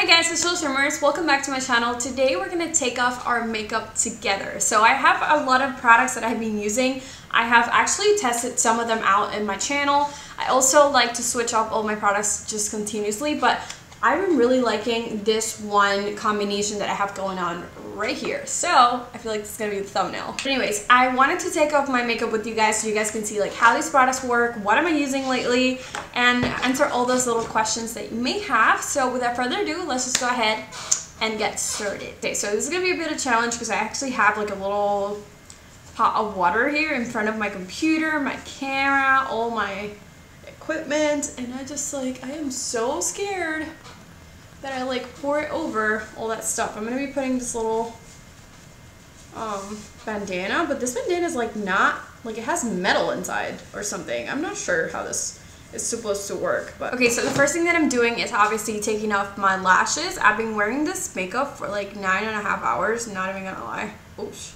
Hi guys, it's Sheila Shimmers. Welcome back to my channel. Today we're going to take off our makeup together. So I have a lot of products that I've been using. I have actually tested some of them out in my channel. I also like to switch up all my products just continuously, but I've been really liking this one combination that I have going on right here. So I feel like this is gonna be the thumbnail. But anyways, I wanted to take off my makeup with you guys so you guys can see like how these products work, what am I using lately, and answer all those little questions that you may have. So without further ado, let's just go ahead and get started. Okay, so this is gonna be a bit of a challenge because I actually have like a little pot of water here in front of my computer, my camera, all my equipment, and I just like, I am so scared that I like pour it over all that stuff. I'm going to be putting this little um, bandana, but this bandana is like not, like it has metal inside or something. I'm not sure how this is supposed to work. But Okay, so the first thing that I'm doing is obviously taking off my lashes. I've been wearing this makeup for like nine and a half hours, not even gonna lie. Oops.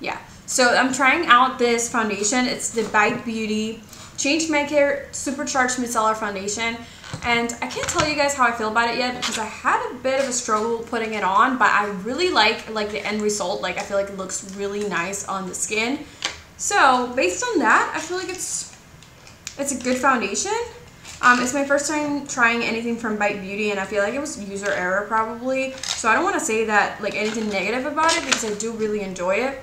Yeah. So I'm trying out this foundation. It's the Bite Beauty Change Maker Supercharged Micellar Foundation. And I can't tell you guys how I feel about it yet because I had a bit of a struggle putting it on, but I really like like the end result. Like I feel like it looks really nice on the skin. So based on that, I feel like it's it's a good foundation. Um, it's my first time trying anything from Bite Beauty and I feel like it was user error probably. So I don't want to say that like anything negative about it because I do really enjoy it.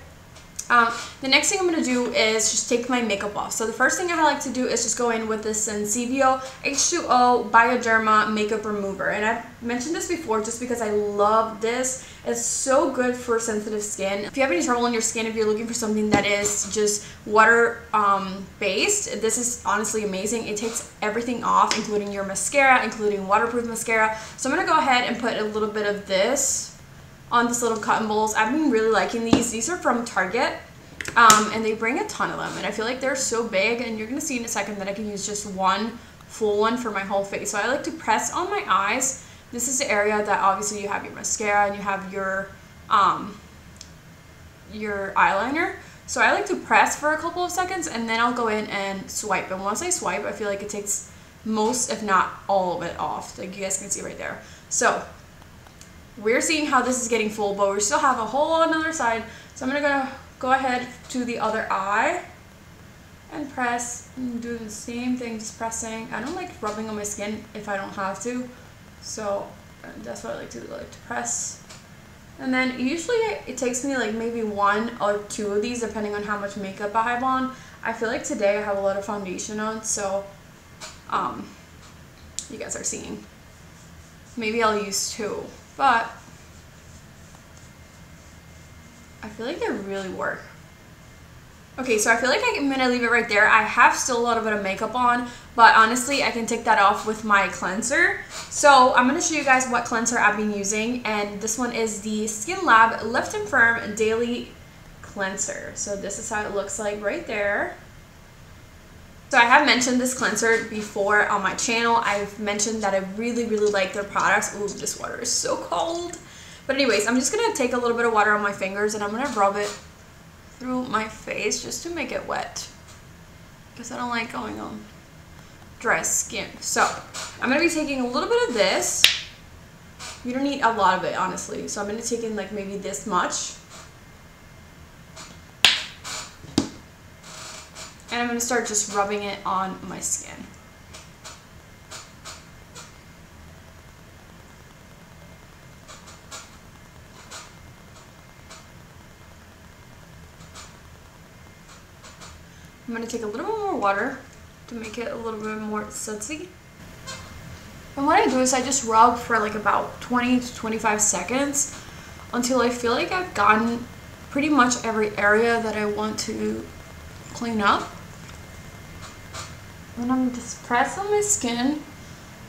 Um, the next thing I'm going to do is just take my makeup off. So the first thing I like to do is just go in with this Sensibio H2O Bioderma Makeup Remover. And I've mentioned this before just because I love this. It's so good for sensitive skin. If you have any trouble in your skin, if you're looking for something that is just water um, based, this is honestly amazing. It takes everything off, including your mascara, including waterproof mascara. So I'm going to go ahead and put a little bit of this on this little cotton balls. I've been really liking these. These are from Target. Um, and they bring a ton of them. And I feel like they're so big. And you're to see in a second that I can use just one full one for my whole face. So I like to press on my eyes. This is the area that obviously you have your mascara and you have your, um, your eyeliner. So I like to press for a couple of seconds and then I'll go in and swipe. And once I swipe, I feel like it takes most, if not all of it off. Like you guys can see right there. So we're seeing how this is getting full, but we still have a whole another side. So I'm gonna go ahead to the other eye and press and do the same thing, just pressing. I don't like rubbing on my skin if I don't have to. So that's what I like to do, like to press. And then usually it takes me like maybe one or two of these depending on how much makeup I have on. I feel like today I have a lot of foundation on, so um, you guys are seeing. Maybe I'll use two. But I feel like they really work. Okay, so I feel like I'm gonna leave it right there. I have still a little bit of makeup on, but honestly, I can take that off with my cleanser. So I'm gonna show you guys what cleanser I've been using, and this one is the Skin Lab Lift and Firm Daily Cleanser. So this is how it looks like right there. So I have mentioned this cleanser before on my channel. I've mentioned that I really, really like their products. Ooh, this water is so cold. But anyways, I'm just going to take a little bit of water on my fingers and I'm going to rub it through my face just to make it wet. Because I don't like going on dry skin. So I'm going to be taking a little bit of this. You don't need a lot of it, honestly. So I'm going to take in like maybe this much. And I'm going to start just rubbing it on my skin. I'm going to take a little bit more water to make it a little bit more sudsy. And what I do is I just rub for like about 20 to 25 seconds until I feel like I've gotten pretty much every area that I want to clean up. I'm just press on my skin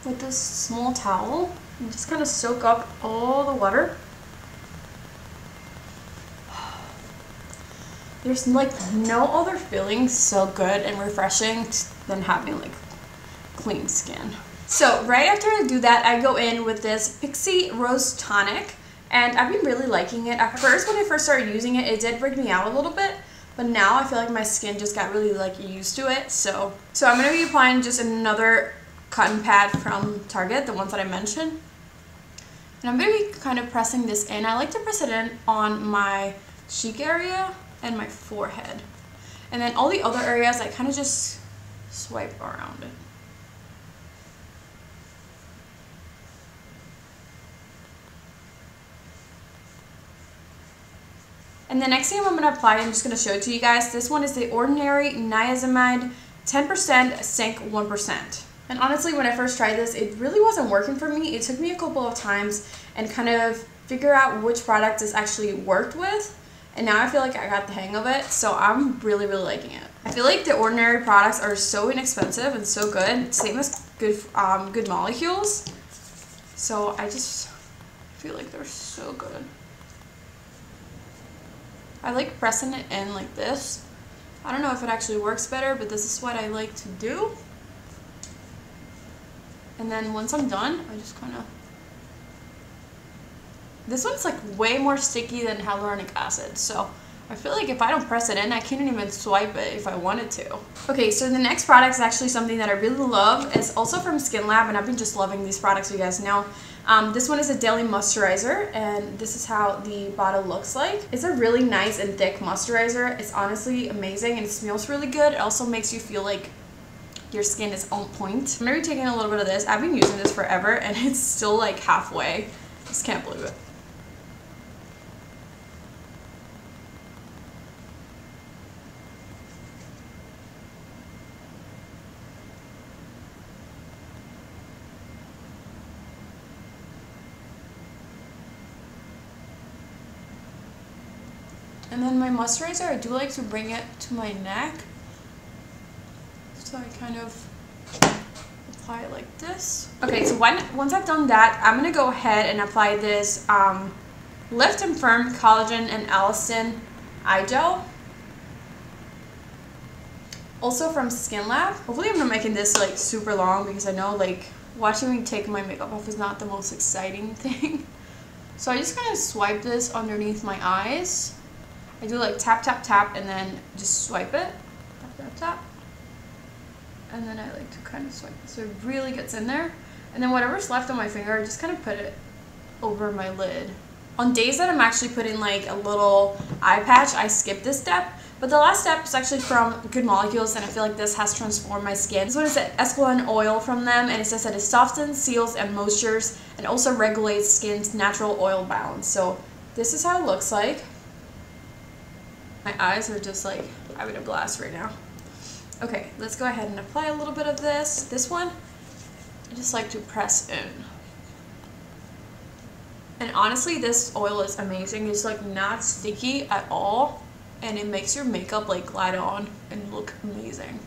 with this small towel and just kind of soak up all the water. There's like no other feeling so good and refreshing than having like clean skin. So right after I do that, I go in with this Pixi Rose Tonic and I've been really liking it. At first, when I first started using it, it did break me out a little bit, but now I feel like my skin just got really like used to it. So, so I'm going to be applying just another cotton pad from Target, the ones that I mentioned. And I'm to be kind of pressing this in. I like to press it in on my cheek area and my forehead. And then all the other areas, I kind of just swipe around it. And the next thing I'm going to apply, I'm just going to show it to you guys. This one is the Ordinary Niacinamide 10% Zinc 1%. And honestly, when I first tried this, it really wasn't working for me. It took me a couple of times and kind of figure out which product this actually worked with. And now I feel like I got the hang of it, so I'm really, really liking it. I feel like the ordinary products are so inexpensive and so good. Same as good, um, good molecules. So I just feel like they're so good. I like pressing it in like this. I don't know if it actually works better, but this is what I like to do. And then once I'm done, I just kind of... This one's like way more sticky than hyaluronic acid, so I feel like if I don't press it in, I can't even swipe it if I wanted to. Okay, so the next product is actually something that I really love. It's also from Skin Lab, and I've been just loving these products, you guys know. Um, this one is a daily moisturizer, and this is how the bottle looks like. It's a really nice and thick moisturizer. It's honestly amazing, and it smells really good. It also makes you feel like your skin is on point. I'm gonna be taking a little bit of this. I've been using this forever, and it's still like halfway. Just can't believe it. And then my moisturizer, I do like to bring it to my neck. So I kind of apply it like this. Okay, so when, once I've done that, I'm going to go ahead and apply this um, Lift and Firm Collagen and Elastin Eye Gel. Also from Skin Lab. Hopefully I'm not making this like super long because I know like watching me take my makeup off is not the most exciting thing. So I just kind of swipe this underneath my eyes. I do like tap, tap, tap, and then just swipe it. Tap, tap, tap. And then I like to kind of swipe it so it really gets in there. And then whatever's left on my finger, I just kind of put it over my lid. On days that I'm actually putting like a little eye patch, I skip this step. But the last step is actually from Good Molecules, and I feel like this has transformed my skin. This one is Esqualane oil from them, and it says that it softens, seals, and moistures, and also regulates skin's natural oil balance. So this is how it looks like. My eyes are just like having a blast right now. Okay, let's go ahead and apply a little bit of this. This one, I just like to press in. And honestly, this oil is amazing. It's like not sticky at all. And it makes your makeup like glide on and look amazing.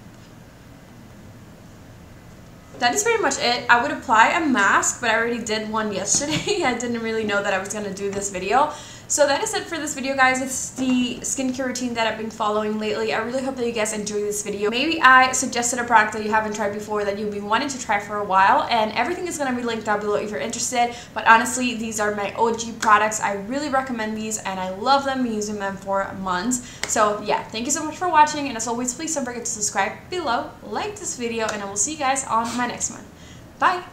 That is pretty much it. I would apply a mask, but I already did one yesterday. I didn't really know that I was going to do this video. So that is it for this video, guys. It's the skincare routine that I've been following lately. I really hope that you guys enjoy this video. Maybe I suggested a product that you haven't tried before that you've been wanting to try for a while, and everything is going to be linked down below if you're interested. But honestly, these are my OG products. I really recommend these, and I love them. I've Been using them for months. So yeah, thank you so much for watching, and as always, please don't forget to subscribe below, like this video, and I will see you guys on my next one. Bye!